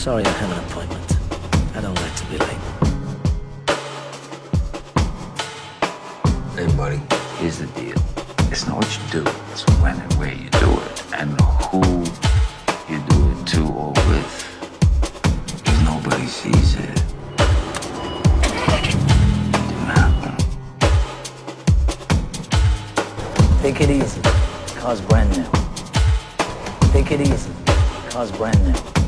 Sorry, I have an appointment. I don't like to be late. Hey, buddy, here's the deal. It's not what you do, it's when and where you do it, and who you do it to or with. If nobody sees it. Take it easy. Car's brand new. Take it easy. Car's brand new.